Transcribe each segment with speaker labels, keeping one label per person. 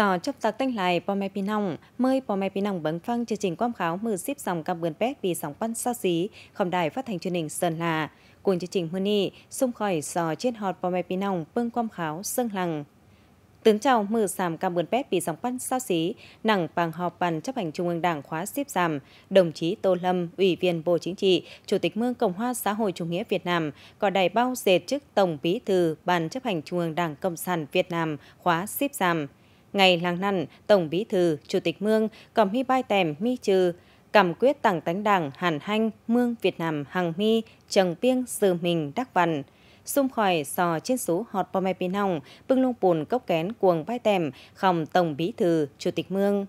Speaker 1: Sò chấp tạc tinh lại bò mẹ pinong, mời bò mẹ pinong bấn phăng chương trình quảng kháo mưa xếp dòng cam bươn bét vì sóng văn xa xí, không đài phát thanh truyền hình Sơn Là. Cùng chương trình mưa ni, xung khỏi sò trên họt bò mẹ pinong bưng quam kháo sương lằng. Tướng chào mưa sàm cam bươn bét vì sóng văn xa xí, nặng bằng họp bàn chấp hành Trung ương Đảng khóa xếp giảm, đồng chí Tô Lâm, Ủy viên Bộ Chính trị, Chủ tịch Mương Cộng hòa xã hội chủ nghĩa Việt Nam, có đài bao dệt chức Tổng Bí thư Ban chấp hành Trung ương Đảng Cộng sản Việt Nam khóa xếp giảm Ngày làng năn, Tổng Bí thư, Chủ tịch Mương, cầm hi bai tèm mi trừ, cầm quyết tặng tánh đảng Hàn Hanh, Mương Việt Nam Hằng Mi, Trần Piêng, Sư Mình, Đắc Văn. Xung khỏi sò trên số họt bò mè pin hồng, bưng lông bùn cốc kén cuồng bai tèm, khòng Tổng Bí thư, Chủ tịch Mương.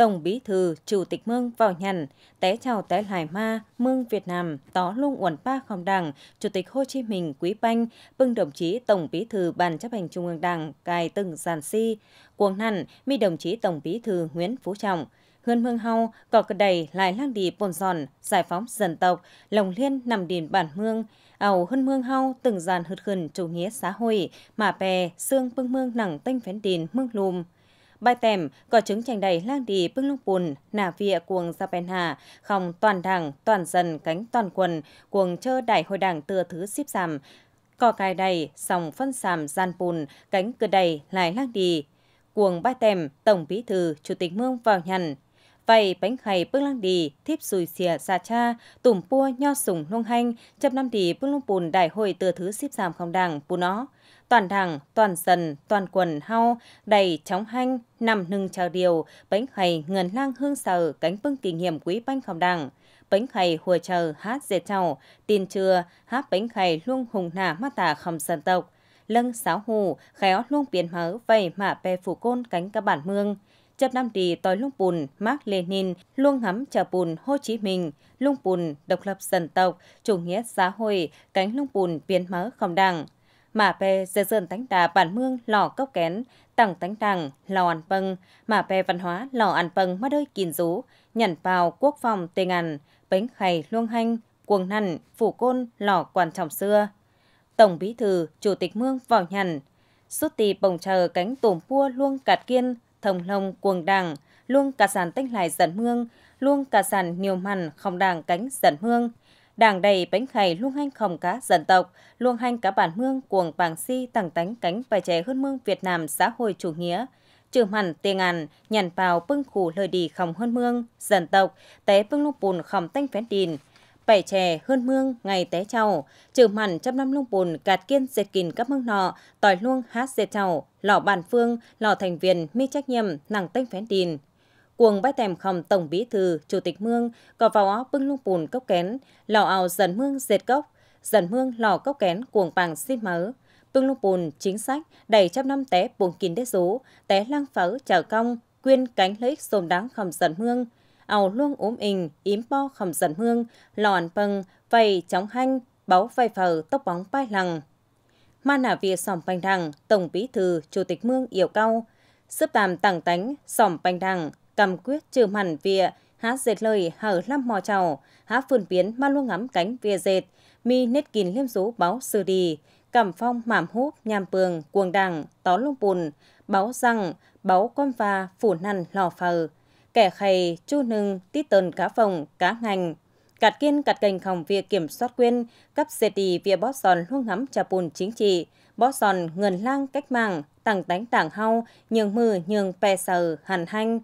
Speaker 1: Tổng Bí thư, Chủ tịch Mương vào nhằn, té chào té lại ma, Mương Việt Nam, tó lung uẩn ba không đảng, Chủ tịch Hồ Chí Minh Quý Banh, bưng đồng chí Tổng Bí thư Ban chấp hành Trung ương Đảng, cài từng giàn si, cuồng nằn, mi đồng chí Tổng Bí thư Nguyễn Phú Trọng, Hương mương Hau, cỏ cờ đầy lại lang đi bồn giòn, giải phóng dân tộc, lồng liên nằm đìn bản mương, ảo hân mương hau từng dàn hụt khẩn chủ nghĩa xã hội, mà bè, xương bưng mương nặng tinh phén đền mương lùm. Bài tèm, có chứng tranh đầy lang đi bưng lông bùn, nà vịa cuồng gia bèn hà, không toàn đảng, toàn dân, cánh toàn quần, cuồng chơ đại hội đảng tựa thứ xíp giảm, cò cài đầy, sòng phân sàm gian bùn, cánh cửa đầy lại lang đi. Cuồng bài tèm, tổng bí thư, chủ tịch mương vào nhằn, vậy bánh khay bưng lăng đi, thiếp sùi xìa xa cha, tùm pua nho sùng nông hanh, chập năm đi bưng lông bùn đại hội từ thứ xếp giảm không đảng, bù nó toàn đảng, toàn dân, toàn quần hao, đầy chóng hanh, nằm nưng chào điều, bánh khay ngần lang hương sờ, cánh bưng kỷ nghiệm quý bánh không đảng. Bánh khay hùa chờ hát dệt chào, tin chưa, hát bánh khay luôn hùng nả mắt tả không dân tộc. Lâng sáo hù, khéo luôn biến mở vầy mạ bè phủ côn cánh các bản mương. Chấp năm trì tòi lung bùn, Mark Lenin, luôn ngắm chờ bùn Hồ Chí Minh, lung bùn độc lập dân tộc, chủ nghĩa xã hội, cánh lung bùn biến mở không đảng. Mà bè dơ dơn tánh đà bản mương lò cốc kén, tặng tánh đằng lò ăn pâng, mà bè văn hóa lò ăn pâng mắt đôi kín rú, nhằn vào quốc phòng tê ngàn, bánh khay luông hanh, cuồng nằn, phủ côn lò quan trọng xưa. Tổng bí thư, chủ tịch mương vào nhằn, suốt tì bồng chờ cánh tùm pua luông cạt kiên, thông lông cuồng đảng luông cả sàn tinh lại dẫn mương, luông cả sàn nhiều mằn không đảng cánh dẫn mương, đảng đầy bánh khầy luôn hanh khổng cá dân tộc, luôn hanh cả bản mương cuồng bảng si tầng tánh cánh bài trẻ hơn mương Việt Nam xã hội chủ nghĩa. Trừ hẳn tiền ngàn, nhằn vào bưng khủ lời đi khổng hơn mương, dân tộc, té bưng lông bùn khổng tanh phén đìn. Bảy trẻ hơn mương ngày té trầu, trừ mặn trăm năm lông bùn gạt kiên dệt kín các mương nọ, tỏi luông hát dệt trầu, lò bàn phương, lò thành viên mi trách nhiệm nặng tanh phén đìn. Cuồng bay tèm khom tổng bí thư chủ tịch mương có vào ó bưng lung bùn cốc kén. Lò ảo dần mương dệt cốc dần mương lò cốc kén cuồng bằng xin mớ. Bưng lung bùn chính sách đầy trăm năm té buồn kín đế rú. Té lang phở chở cong quyên cánh lấy xồm đáng khom dần mương ảo luông ốm ình ím bo khẩm dần hương lòn bâng vầy chóng hanh báu vầy phở tốc bóng pai lằng. Ma nả vìa sòm bành đằng tổng bí thư chủ tịch mương yêu cao. Sướp tàm tẳng tánh sòm bành đằng cầm quyết trừ hẳn vịa, hát dệt lời hở lăm mò trào, hát phun biến ma luôn ngắm cánh vịa dệt, mi nết kín liêm rú báo sư đi, cầm phong mảm hút nhàm pường, cuồng đằng, tó lông bùn, báo răng, báo con va, phủ nằn lò phờ, kẻ khay, chu nưng, tít tơn cá phòng, cá ngành, cạt kiên cạt cành khòng việc kiểm soát quyên, cấp dệt đi via bó giòn luôn ngắm trà bùn chính trị, bó giòn ngần lang cách mạng, tặng đánh tảng hau, nhường mư nhường pè sờ, hàn hanh,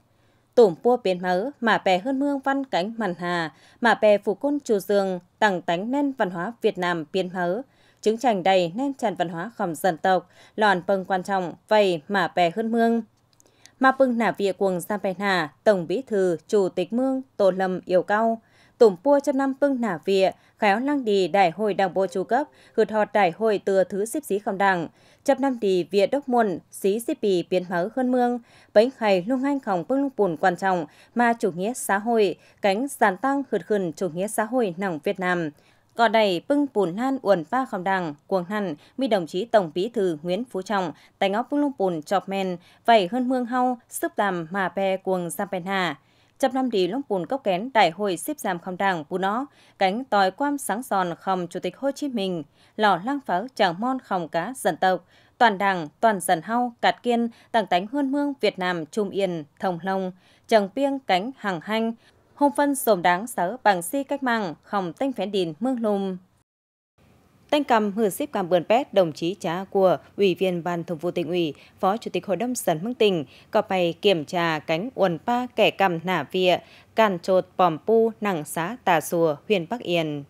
Speaker 1: tổm pua biến mớ mà bè hơn mương văn cánh màn hà mà bè phủ côn chùa dương tặng tánh nên văn hóa Việt Nam biến mớ. Chứng trành đầy nên tràn văn hóa khom dân tộc lòn bâng quan trọng vậy mà bè hơn mương mà bưng nả vịa quần Giang Bè Hà, Tổng Bí thư, Chủ tịch Mương, Tô Lâm yêu cao. Tổng pua cho năm bưng nả vịa, khéo lăng đi đại hội đảng bộ chủ cấp, hụt họt đại hội từ thứ xếp xí không đảng, chấp năm đi việt đốc muôn, xí xếp bì biến hóa hơn mương, bánh khay lung anh khổng bưng lung bùn quan trọng mà chủ nghĩa xã hội, cánh giàn tăng hụt khẩn chủ nghĩa xã hội nòng Việt Nam. Còn đầy bưng bùn han uẩn ba khom đằng, cuồng hẳn, mi đồng chí Tổng Bí thư Nguyễn Phú Trọng, tay ngóc bưng lung bùn chọc men, vẩy hơn mương hau, sức làm mà bè cuồng giam bèn hà. Trăm năm đi lông bùn cốc kén đại hội xếp giảm khom đảng bù nó, cánh tòi quam sáng giòn khom Chủ tịch Hồ Chí Minh, lò lang pháo chẳng mon khom cá dân tộc, toàn đảng, toàn dân hau cạt kiên, tặng tánh hơn mương Việt Nam Trung Yên, Thông Long, trồng piêng cánh hàng hanh, hôm phân sồm đáng sở bằng si cách mạng, không tinh phén đìn mương lùm. Tanh cầm hư xếp cảm bườn pét đồng chí trá của Ủy viên Ban Thường vụ tỉnh ủy, Phó Chủ tịch Hội đồng Sấn Mương tỉnh, có bày kiểm tra cánh uồn pa kẻ cầm nả vịa, càn trột bòm pu nặng xá tà xùa huyện Bắc Yên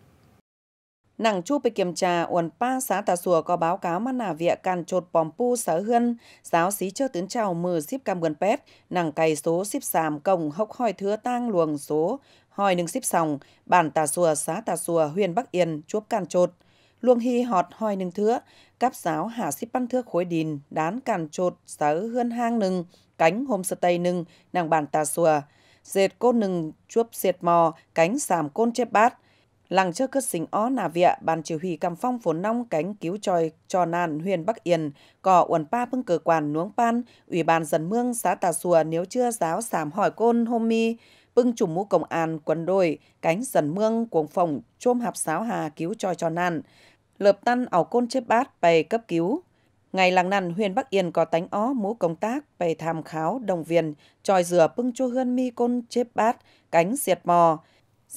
Speaker 2: nàng chu bị kiểm tra uẩn pa xã tà sùa có báo cáo mà nà vịa càn trột bòm pu sở hươn, giáo sĩ chơ tướng chào mừ xếp cam gần pét, nàng cày số xếp xàm cổng hốc hỏi thưa tang luồng số, hỏi nâng xếp sòng, bản tà sùa xã tà sùa huyền Bắc Yên, chuốc càn trột luồng hi họt hỏi nâng thứa, cáp giáo hạ xếp băn thước khối đìn, đán càn trột, sở hươn hang nừng, cánh hôm sơ tây nừng, nàng bản tà xùa, dệt côn nừng, chuốc diệt mò, cánh xàm côn chép bát, làng chơ cất sinh ó nà vịa, bàn chỉ huy cầm phong phổ nong cánh cứu tròi trò nàn huyền Bắc Yên, cỏ uẩn pa bưng cơ quan nuống pan, ủy ban dần mương xã tà xùa nếu chưa giáo sàm hỏi côn hôm mi, bưng chùm mũ công an quân đội cánh dần mương cuồng phòng chôm hạp sáo hà cứu tròi trò nàn lợp tăn ảo côn chếp bát bày cấp cứu. Ngày làng nằn Huyền Bắc Yên có tánh ó mũ công tác bày tham kháo đồng viên, tròi dừa bưng chua hươn mi côn chếp bát, cánh diệt mò.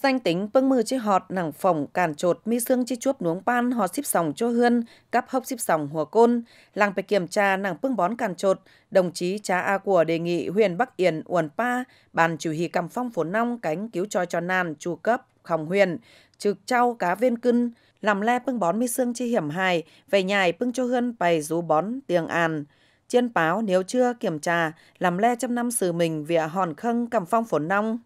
Speaker 2: Danh tính bưng mư chi họt nặng phỏng càn trột mi xương chi chuốc nuống pan họ xíp sòng cho hươn, cắp hốc xíp sòng hùa côn. Làng phải kiểm tra nặng bưng bón càn trột, đồng chí cha A của đề nghị huyện Bắc Yên uẩn pa, bàn chủ hì cầm phong phổ nong cánh cứu tròi cho nan, chu cấp, khòng huyền, trực trao cá viên cưng, làm le bưng bón mi xương chi hiểm hài, về nhài bưng cho hươn bày rú bón tiếng an. Chiên báo nếu chưa kiểm tra, làm le trăm năm xử mình vỉa hòn khâng cầm phong phổ nong.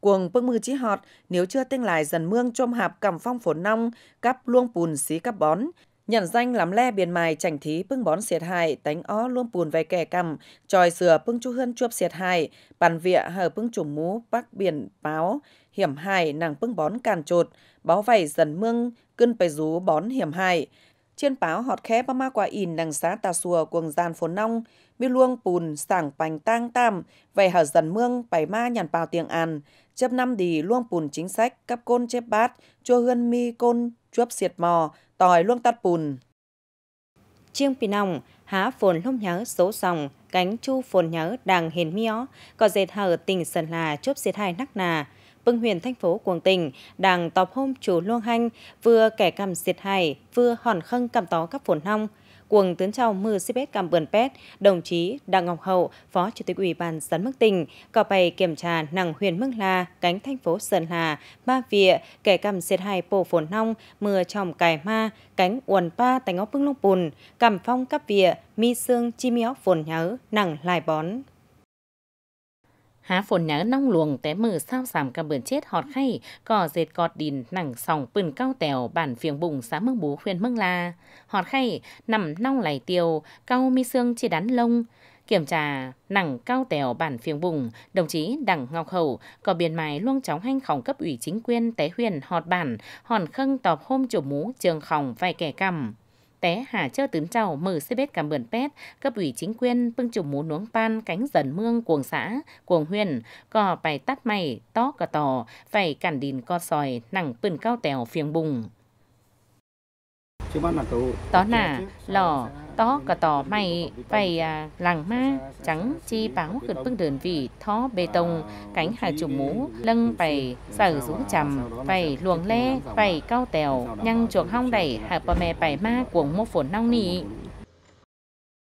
Speaker 2: Cuồng bưng mư chí họt, nếu chưa tinh lại dần mương trôm hạp cầm phong phổ nong, cắp luông bùn xí cắp bón, nhận danh làm le biển mài chảnh thí bưng bón xiệt hại tánh ó luông bùn về kẻ cầm tròi sửa bưng chú hươn chuop xiệt hại bàn vịa hở bưng chủ mú bắc biển báo. Hiểm hại nàng bưng bón càn trột báo vảy dần mương cân bày rú bón hiểm hại. Trên báo họt khép ma quả in đằng xá tà xùa cuồng gian phồn nong bi luông bùn sảng bành tang tam về hở dần mương bảy ma nhàn bào tiếng an chấp năm đi luông bùn chính sách cấp côn chép bát, chua hươn mi côn chuấp xiệt mò tòi luông tắt bùn
Speaker 1: chiêng pinong há phồn lúc nhớ, số sòng, cánh chu phồn nhớ, đàng hiền mió có dệt hở tình sơn là chớp xiệt hai nắc nà. Bưng huyền, thành phố Quảng Tỉnh đang tọp hôm chủ luông hanh, vừa kẻ cầm siệt hải vừa hòn khâng cầm tó các phồn hong cuồng tướng trao mưa Sipet Cam vườn Pét, đồng chí Đặng Ngọc Hậu, Phó Chủ tịch Ủy ban dân mức tỉnh, có bày kiểm tra nặng huyền Mương La, cánh thành phố Sơn Hà, Ba Vịa, kẻ cầm xiết hai bổ phồn nong, mưa tròm cài ma, cánh uồn pa tánh ngóc bưng lông bùn, cầm phong cắp vịa, mi xương chi mi óc phồn nhớ, nặng lại bón.
Speaker 3: Há phồn nhớ nong luồng té mờ sao sảm cả bươn chết họt khay, cò dệt cọt đìn nặng sòng pừng cao tèo bản phiền bùng xã mương bú khuyên mương la. Họt khay nằm nong lầy tiêu, cao mi xương chỉ đắn lông. Kiểm tra nặng cao tèo bản phiền bùng, đồng chí Đặng Ngọc Hậu có biên mài luông chóng hanh khổng cấp ủy chính quyền té huyền họt bản, hòn khâng tọp hôm chủ mú trường khổng vài kẻ cầm té hà chơ tướng trào mở xe bếp cảm bươn pét, cấp ủy chính quyền bưng chủ mũ nuống pan cánh dần mương cuồng xã, cuồng huyền, cò bài tắt mày, to cả tò, phải cản đìn co sòi, nặng pừng cao tèo phiền bùng. Tó nà, lò, tó cả tỏ mày phải à, làng ma trắng chi báo khẩn bưng đơn vị thó bê tông cánh hai chục mũ lưng phải sở rũ chầm phải luồng lê phải cao tèo nhăng chuộc hong đẩy hạ bò mè phải ma cuồng mô phổn nong nị.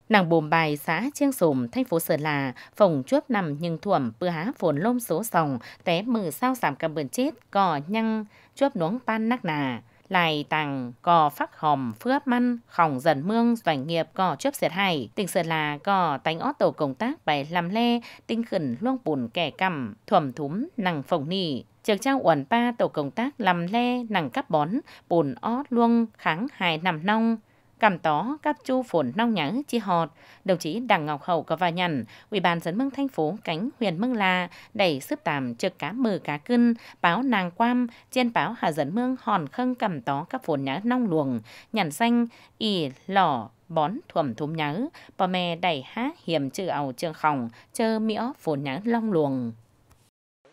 Speaker 3: Nàng bồm bài xã Chiêng Sùm, thành phố Sơn Là, phòng chuốc nằm nhưng thuẩm bữa há phồn lôm số sòng, té mừ sao giảm cầm bươn chết, cò nhăng, chuốc nuống pan nắc nà lại tàng cò phát hòm phước măn, khổng dần mương, doanh nghiệp cò chớp diệt hải tỉnh sơn là cò tánh ót tổ công tác bài làm le tinh khẩn luông bùn kẻ cầm thuầm thúm nằng phồng nỉ Trường trang uẩn ba tổ công tác làm le nằng cắp bón, bùn ót luông kháng hài nằm nong Cảm tó các chu phồn nong nhắn chi họt, đồng chí đặng ngọc hậu có và nhận ủy ban dân mương thành phố cánh huyện mương la đẩy sức tạm trực cá mờ cá cưng báo nàng quam, trên báo hà dân mương hòn khâng cầm tó các phồn nhá nong luồng, nhằn xanh, y lỏ bón thuẩm thúm nhớ bò mè đẩy há hiểm trừ ảo trường khòng, chơ miõ phồn nhá long luồng.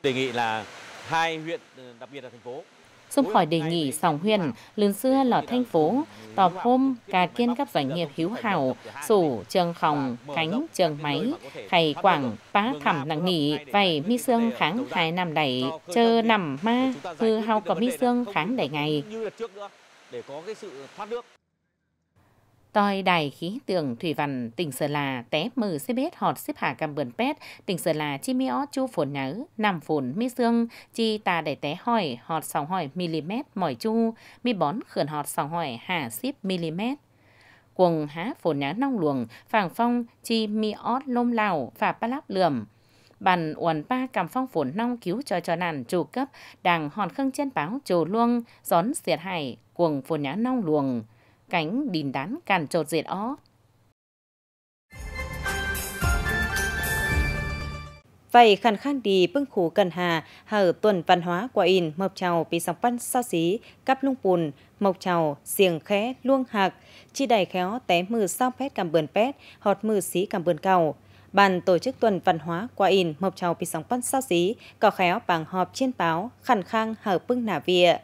Speaker 4: Đề nghị là hai huyện, đặc biệt là thành phố
Speaker 3: xung khỏi đề nghị sòng huyền lươn xưa là thành phố tọp hôm cả kiên các doanh nghiệp hiếu hảo, sủ, trường khòng cánh trường máy thầy quảng, bá thẳm nặng nỉ vậy mi xương kháng hai năm đẩy chờ nằm ma, hư hao có mi xương kháng đẩy ngày Để có cái sự thoát nước. Tòi đài khí tượng thủy văn, tỉnh Sơn La té mờ xe bết họt xếp hạ cầm bườn pét. Tỉnh Sơn La chi mi ó chu phồn nhớ nằm phồn mi xương chi ta để té hỏi, họt sòng hỏi mm mỏi chu. Mi bón khẩn họt sòng hỏi, hạ xếp mm quần há phồn nhớ nong luồng, phàng phong, chi mi ót lôm lào và pa láp lườm bàn uẩn ba cầm phong phồn nong cứu cho cho nàn chủ cấp. Đàng hòn khưng trên báo trồ luông, gión diệt hải quần phồn nhớ nong luồng cánh đìn đán càn trột diệt ó.
Speaker 1: Vậy khăn khăn đi bưng khủ cần hà hở tuần văn hóa quả in mộc trào bị sóng văn sao xí cắp lung bùn mộc trào xiềng khé luông hạc chi đầy khéo té mừ sao pét cầm bườn pét họt mừ xí cầm bườn cầu Ban tổ chức tuần văn hóa quả in mộc trào bị sóng văn sao xí có khéo bằng họp trên báo khăn khang hở bưng nả vịa.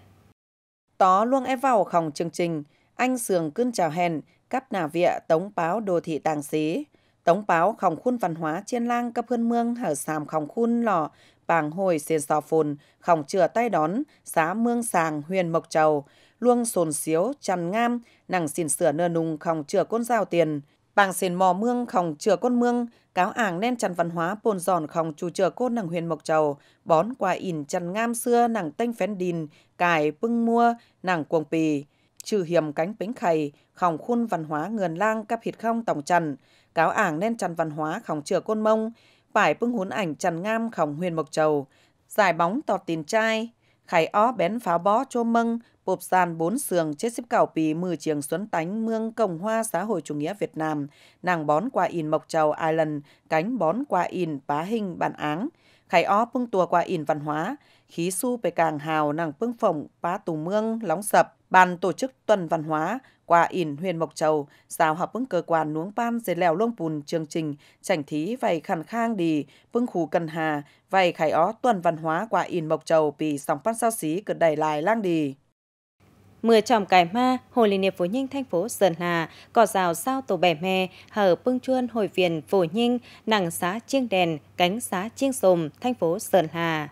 Speaker 2: Tó luông ép vào khòng chương trình anh sường cưng chào hèn, cắp nà vịa tống báo đồ thị tàng xí. Tống báo khòng khuôn văn hóa chiên lang cấp hơn mương hở sàm khòng khuôn lò, bàng hồi xên sò phồn, khòng chừa tay đón, xá mương sàng huyền mộc trầu, luông sồn xíu, chăn ngam, nàng xin sửa nơ nùng khòng chừa côn giao tiền, bàng xền mò mương khòng chừa côn mương, cáo ảng nên chăn văn hóa bồn giòn khòng chủ chừa côn nàng huyền mộc trầu, bón qua ỉn chăn ngam xưa nàng tênh phén đìn, cài bưng mua, nàng cuồng pì trừ hiểm cánh bính khầy, khòng khuôn văn hóa ngườn lang cắp hịt không tổng trần, cáo ảng nên trần văn hóa khòng chừa côn mông, phải bưng hún ảnh trần ngam khòng huyền mộc trầu, giải bóng tọt tiền trai, khải ó bén pháo bó chô mâng, bộp sàn bốn sườn chết xếp cảo pì mười trường xuân tánh mương Cộng hoa xã hội chủ nghĩa Việt Nam, nàng bón qua in Mộc Châu Island, cánh bón qua in Bá Hình Bản Áng, khải ó bưng tùa qua in văn hóa, khí su bề càng hào nàng bưng phồng Bá Tù Mương, Lóng Sập, Ban tổ chức tuần văn hóa qua in huyền Mộc Châu, giao hợp ứng cơ quan nuống ban dây lèo lông bùn chương trình chảnh thí vầy khẳng khang đi, vương khu cần hà, vầy khải ó tuần văn hóa qua in Mộc Châu bị sóng pan sao xí cực đẩy lại lang đi.
Speaker 1: Mưa tròm cải ma, Hồ Liên hiệp Phổ Nhinh thành phố Sơn Hà, cỏ rào sao tổ bẻ me, hở bưng chuôn hồi viện Phổ Nhinh, nặng xá chiêng đèn, cánh xá chiêng sồm, thành phố Sơn Hà.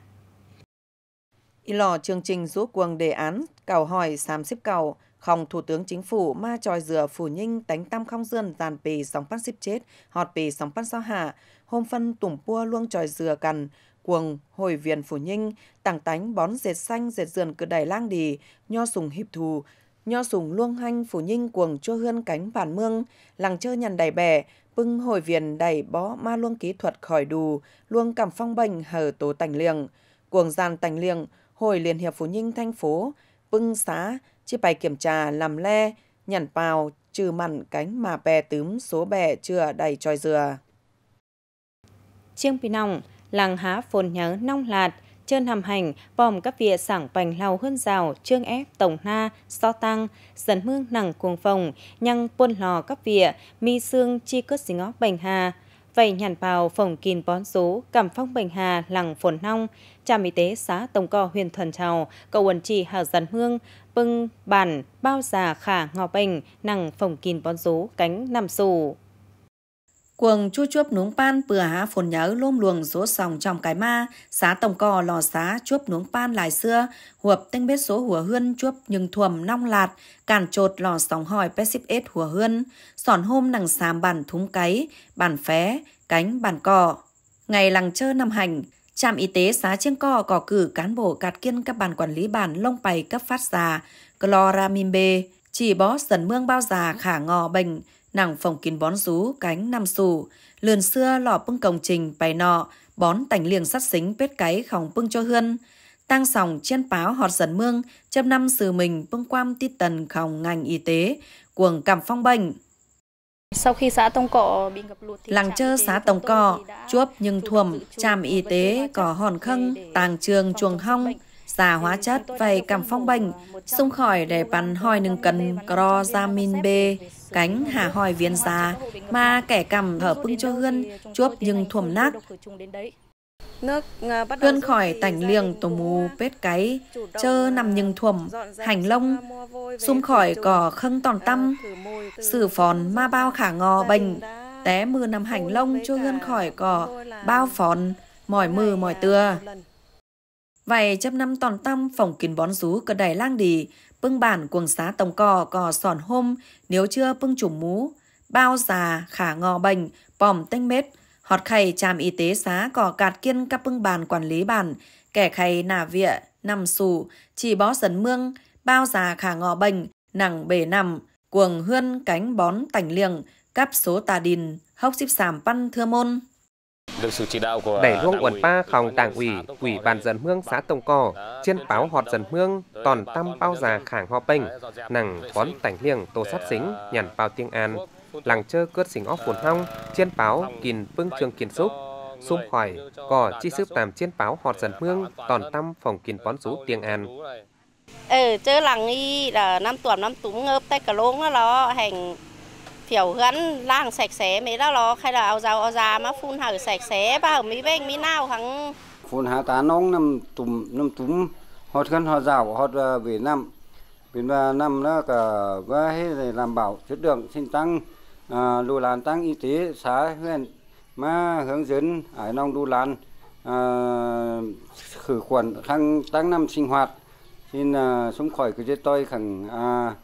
Speaker 2: Y lò chương trình rũ cuồng đề án cầu hỏi sám xếp cầu, không Thủ tướng Chính phủ ma tròi dừa phủ nhinh tánh tam không dương dàn pì sóng phát xếp chết, họt pì sóng phát sao hạ, hôm phân tủng pua luông tròi dừa cằn, cuồng hồi viện phủ nhinh, tảng tánh bón dệt xanh dệt dườn cửa đầy lang đì nho sùng hiệp thù, nho sùng luông hanh phủ nhinh cuồng chua hươn cánh bản mương, làng chơi nhằn đầy bè, bưng hồi viện đầy bó ma luông kỹ thuật khỏi đù, luông cảm phong bệnh hở tố tành liềng, cuồng giàn tành liềng, Hội Liên hiệp Phụ Nhinh thành phố, Pưng xá, chia bài kiểm tra làm le, nhằn bào, trừ mặn cánh mà bè tướm số bè chưa đầy tròi dừa.
Speaker 1: Chiêng Pinong, làng há phồn nhớ nong lạt, chân hàm hành, bòm các vịa sảng bành lau hơn rào, trương ép, tổng na, so tăng, dần mương nặng cuồng phòng, nhăng buôn lò các vịa, mi xương chi cất xí ngó bành hà, vậy nhàn bào phòng kín bón số, cảm phong bệnh hà, làng phồn nong, trạm y tế xã Tổng Co huyện Thuần Trào, cầu quần trì Hà Dân Hương, bưng bản, bao già khả ngọ bệnh, nằng phòng kín bón số, cánh nằm sù.
Speaker 2: Cuồng chu chuốc nuống pan bừa há phồn nhớ lôm luồng số sòng trong cái ma, xá tổng cò lò xá chuốc nuống pan lại xưa, huập tinh bết số hùa hươn chuốc nhưng thuầm nong lạt, cản trột lò sóng hỏi pesip ết hùa hươn, sòn hôm nằng xàm bản thúng cáy, bản phé, cánh bản cò. Ngày lằng chơ năm hành, trạm y tế xá chiêng co cò cử cán bộ cạt kiên các bàn quản lý bản lông bày cấp phát già, chloramin B, chỉ bó dần mương bao già khả ngò bệnh, nàng phòng kín bón rú cánh năm xù, lườn xưa lọ bưng công trình bày nọ, bón tảnh liềng sắt xính bết cái khòng bưng cho hươn. Tăng sòng trên báo họt dần mương, chấp năm sự mình bưng quam tít tần khòng ngành y tế, cuồng cảm phong bệnh.
Speaker 4: Sau khi xã Tông Cọ bị ngập lụt
Speaker 2: thì làng chơ xã Tông Cọ, chuốc nhưng thuầm, trạm y tế có hòn khâng, tàng trường chuồng hong, xà hóa chất vầy cảm phong bệnh, xung khỏi để bắn hoi nâng cần crozamin B, cánh hà hoi viên già, mà kẻ cầm thở bưng cho hươn, chuốc nhưng thuầm nát. Hươn khỏi tảnh liềng tổ mù bết cái, chơ nằm nhưng thuầm, hành lông, xung khỏi cỏ khâng tòn tâm, sử phòn ma bao khả ngò bệnh, té mưa nằm hành lông cho hươn khỏi cỏ, bao phòn, mỏi mưa mỏi tưa. Vậy chấp năm tòn tâm phòng kín bón rú cờ đẩy lang đi, bưng bản quần xá tổng cò cò sòn hôm, nếu chưa bưng chủng mú, bao già khả ngò bệnh, bòm tênh mết, họt khay tràm y tế xá cò cạt kiên các bưng bàn quản lý bản, kẻ khay nà vịa, nằm xù, chỉ bó sấn mương, bao già khả ngò bệnh, nặng bể nằm, cuồng hươn cánh bón tảnh liềng, cắp số tà đình, hốc xíp sàm păn thưa môn.
Speaker 5: Đẩy luông quần pa phòng đảng ủy, ủy ban dân hương xã Tông Cò, trên báo họt dân hương, tòn tâm bao già khảng ho bênh, nặng bón tảnh liềng tô sát xính, nhằn bao tiếng an, làng chơ cướt xính óc phồn hong, trên báo kìn bưng trường kiên xúc, xung khỏi, cò chi sức tàm trên báo họt dân hương, tòn tâm phòng kìn bón rú tiếng an.
Speaker 6: Ờ, chơ làng y là năm tuần năm túng ngớp tay cả lông đó lo hành thiểu gắn lang sạch sẽ mấy đó lo hay là áo giàu áo già mà phun hở sạch sẽ ba hở mấy bên mấy nào hằng
Speaker 7: phun hạ tá nóng năm tùm năm túm hot khăn hot rào hot năm ờ, Nam. Ba năm đó cả và hết làm bảo chất lượng xin tăng à, lù làn tăng y tế xã huyện mà hướng dẫn ở nông đu làn à, khử khuẩn khăn tăng năm sinh hoạt. Xin à, sống khỏi cái chết tôi khẳng à,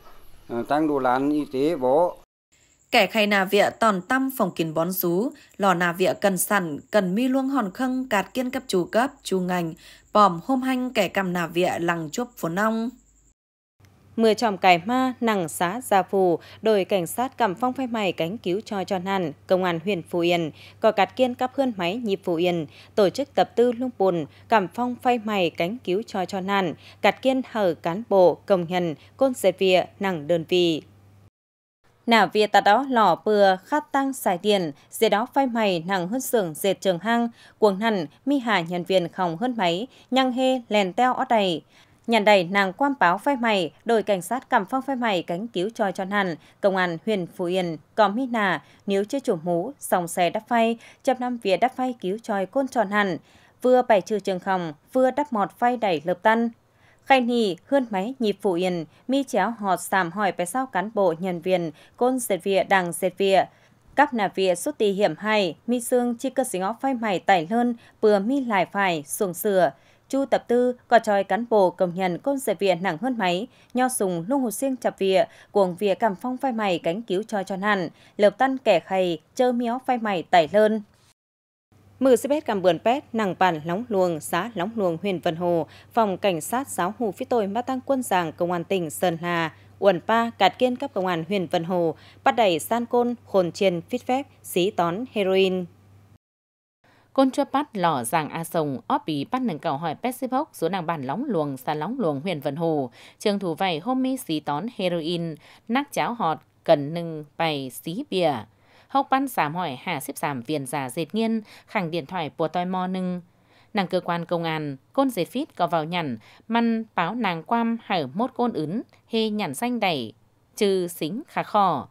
Speaker 7: tăng đồ làn y tế bố.
Speaker 2: Kẻ khay nà vịa tòn tâm phòng kín bón rú, lò nà vịa cần sẵn, cần mi luông hòn khâng cạt kiên cấp chủ cấp, chu ngành, bòm hôm hanh kẻ cầm nà vịa lằng chốt phố nông.
Speaker 1: Mưa tròm cải ma, nằng xá gia phù, đội cảnh sát cầm phong phai mày cánh cứu cho cho nàn, công an huyện Phú Yên, có cạt kiên cấp hơn máy nhịp Phú Yên, tổ chức tập tư lung bùn, cầm phong phai mày cánh cứu cho cho nàn, cạt kiên hở cán bộ, công nhân, côn dệt vịa, nằng đơn vị, Nả việt ta đó lò bừa khát tăng xài tiền, dễ đó phai mày nặng hơn xưởng dệt trường hang, cuồng hẳn mi hà nhân viên không hơn máy, nhăng hê lèn teo ót đầy. Nhàn đầy nàng quan báo phai mày, đội cảnh sát cầm phong phai mày cánh cứu cho cho hẳn, công an huyện Phú Yên, có mi nà, nếu chưa chủ mũ, sòng xe đắp phay, chập năm việt đắp phay cứu tròi côn tròn hẳn, vừa bày trừ trường không, vừa đắp mọt phay đẩy lợp tan. Khai nì, hươn máy nhịp phụ yên, mi chéo họt sàm hỏi về sao cán bộ nhân viên, côn dệt vịa đằng dệt vịa. cắp nà vịa xuất tì hiểm hay, mi xương chi cơ xính ngó phai mày tải lơn, bừa mi lại phải, xuồng sửa. Chu tập tư có tròi cán bộ công nhân côn dệt vịa nặng hơn máy, nho sùng lung hồ xiêng chập vịa, cuồng vịa cầm phong phai mày cánh cứu cho cho hẳn, lợp tan kẻ khay, chơ mi phai mày tải lơn. Mưa xe bét cầm bườn pét, nàng bản Lóng Luồng, xã Lóng Luồng, huyện Vân Hồ, phòng cảnh sát giáo hù phi tội ma tăng quân giảng công an tỉnh Sơn Hà, uẩn pa cạt kiên cấp công an huyện Vân Hồ, bắt đẩy san côn, khồn chiên, phít phép, xí tón, heroin.
Speaker 3: Côn cho bắt lò giảng A Sồng, óp bí bắt nâng cầu hỏi Pessipok số nàng bản lóng luồng, xã lóng luồng huyện Vân Hồ, trường thủ vầy hôm mi xí tón heroin, nắc cháo họt, cần nâng bày xí bìa. Hốc ban giảm hỏi hà xếp giảm viên giả dệt nghiên, khẳng điện thoại của tôi mò nưng. Nàng cơ quan công an, côn dệt phít có vào nhằn, măn báo nàng quam hở mốt côn ứng, hê nhằn xanh đẩy, trừ xính khả khò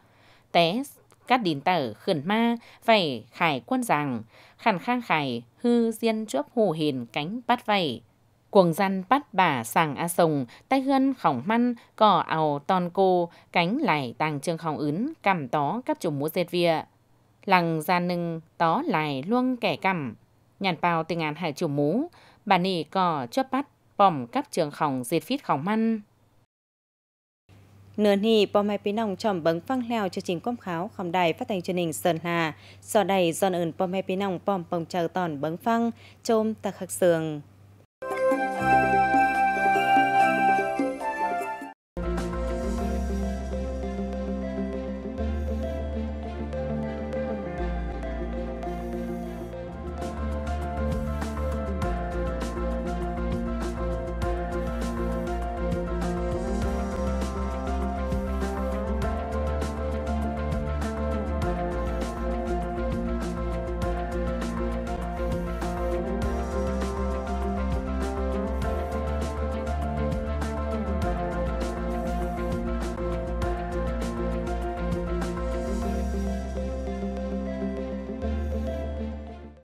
Speaker 3: Té cát đín tở khẩn ma, vảy khải quân rằng, khẳng khang khải hư diên chớp hù hiền cánh bắt vảy. Cuồng gian bắt bà sàng a sồng, tay hươn khỏng măn, cỏ ảo ton cô, cánh lại tàng trương khỏng ứng, cầm tó các chủng múa dệt vịa. Lăng ra nưng tó lại luông kẻ cầm. Nhàn bao tình ngàn hải chủ mú, bà nì cò chớp bắt, bỏm cắp trường khỏng diệt phít khỏng măn.
Speaker 1: Nửa nì bò mai bí nòng tròm bấn phăng leo cho trình quam kháo khom đài phát thanh truyền hình Sơn Hà. Sò đầy giòn ơn bò mai bí nòng bòm bồng chờ tòn bấn phăng, trôm tạc khắc sường.